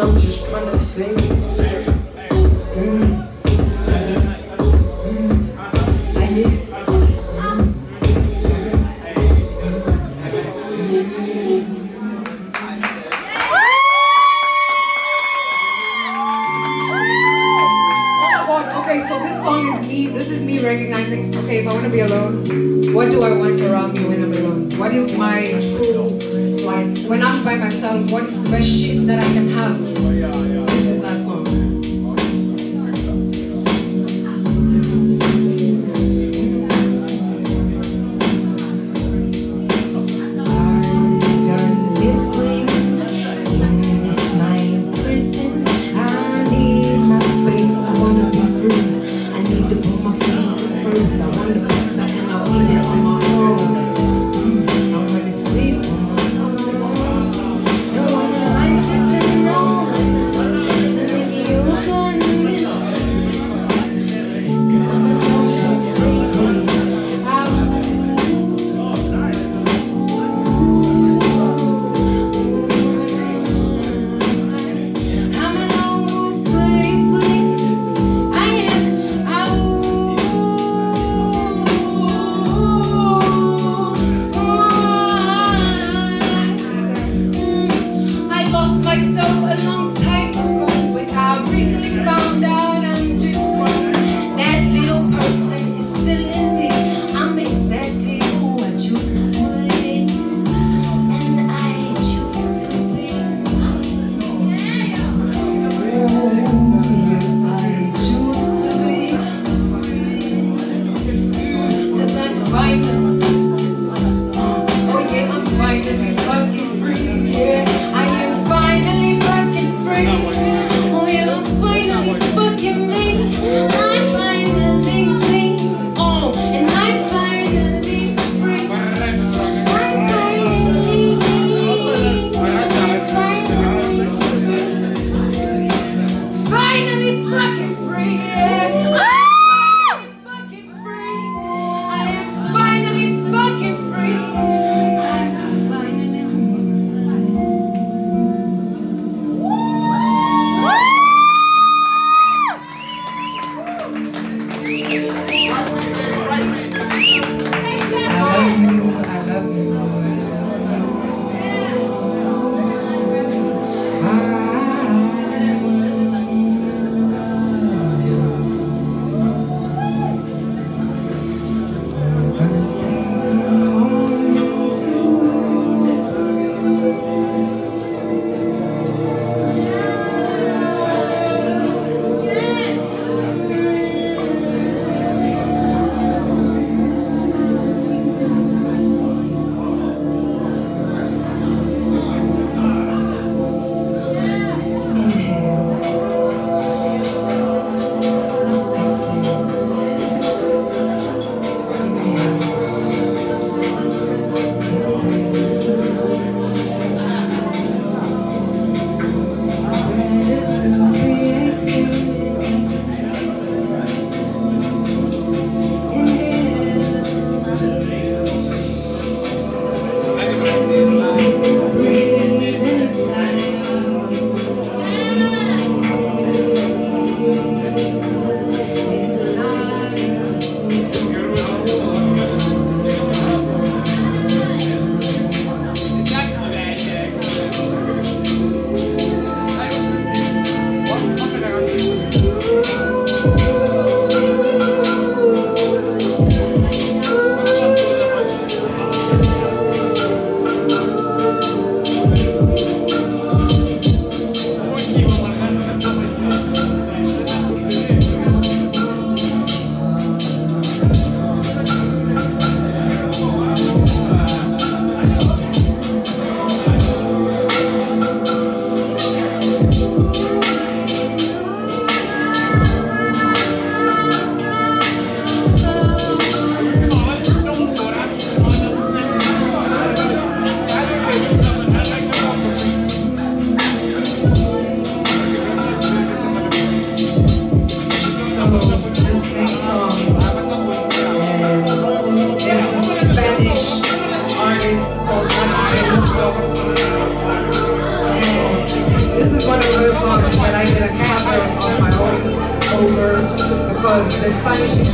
I'm just trying to sing.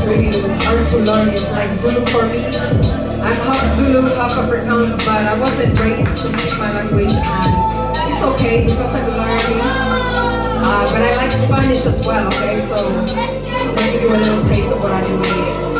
Really hard to learn. It's like Zulu for me. I'm half Zulu, half Afrikaans, but I wasn't raised to speak my language and it's okay because I'm learning. Uh, but I like Spanish as well, okay? So I'm gonna give you a little taste of what I do here.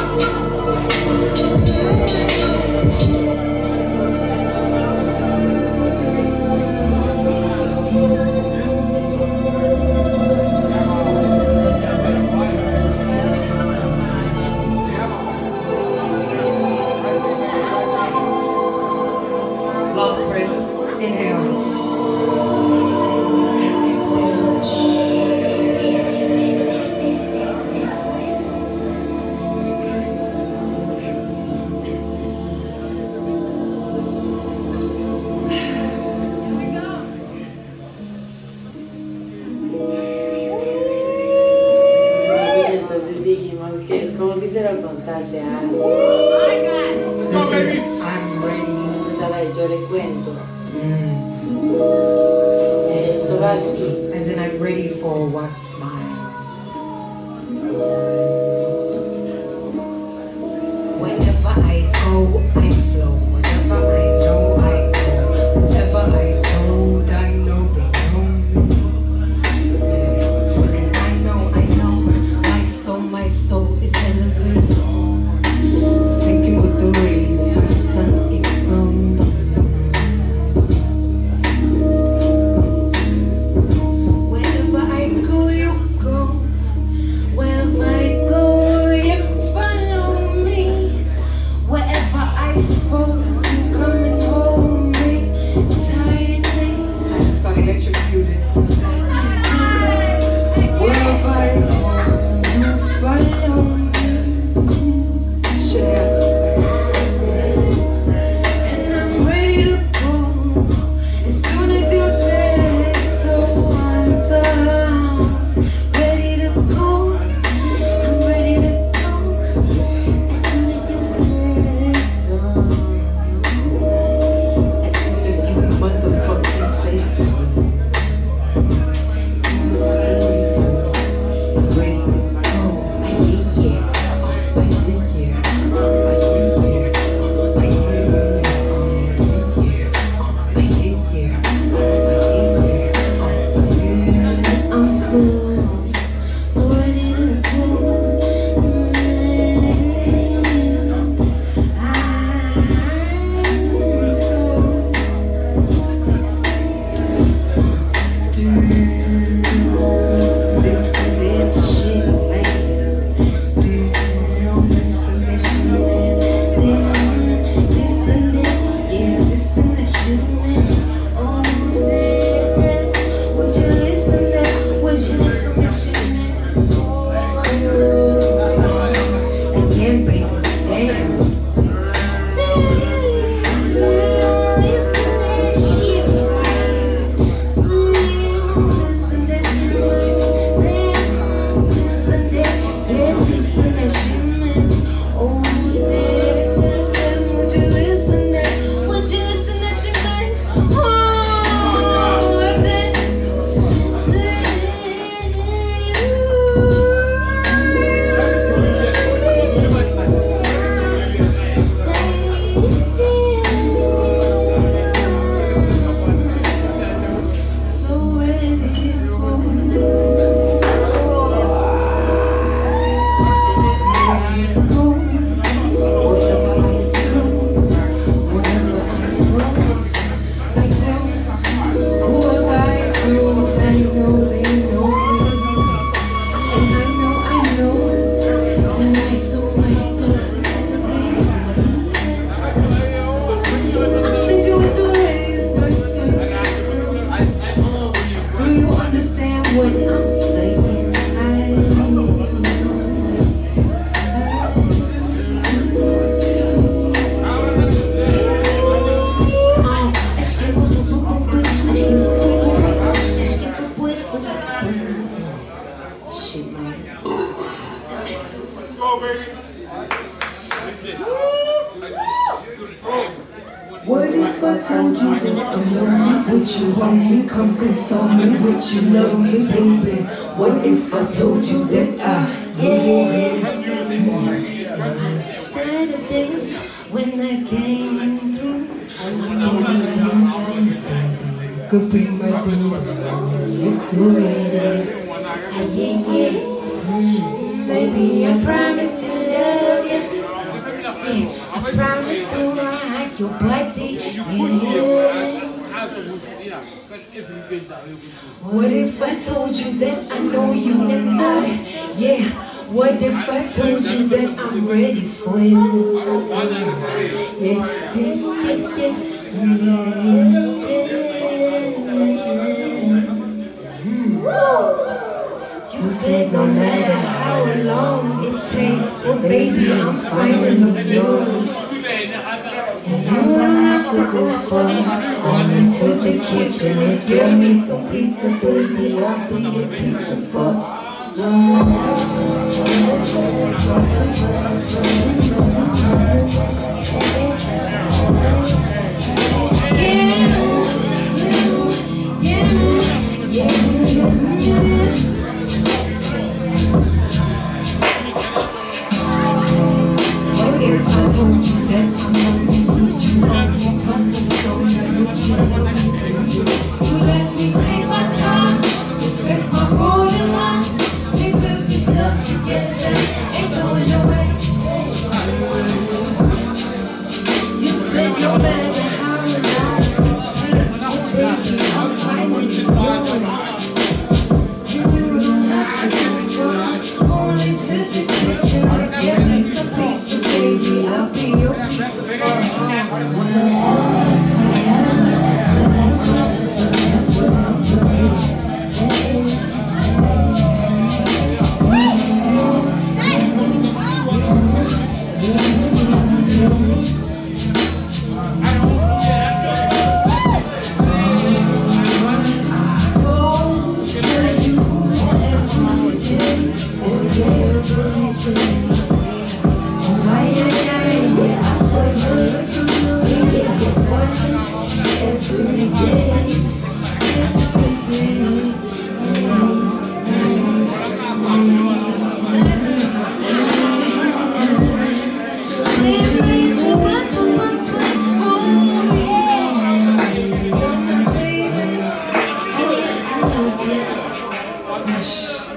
Whenever I go, I flow. Whenever I you love me, baby? What if I told you that I Saturday when I came through, I could be my thing if you're ready. Yeah, yeah. Baby, I promise to love you. Yeah, I promise to rock your. Yeah. What if I told you that I know you and I? Yeah. What if I told you that I'm ready for you? Yeah, yeah, yeah, yeah. You said no matter how long it takes, well, baby, I'm finally yours. Go far. Only to the kitchen and get me some pizza, baby. I'll be your pizza fuck. What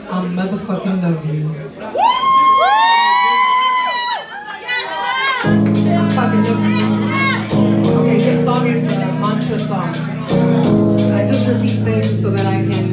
I'll motherfucking love you. I love you. Okay, this song is a mantra song. I just repeat things so that I can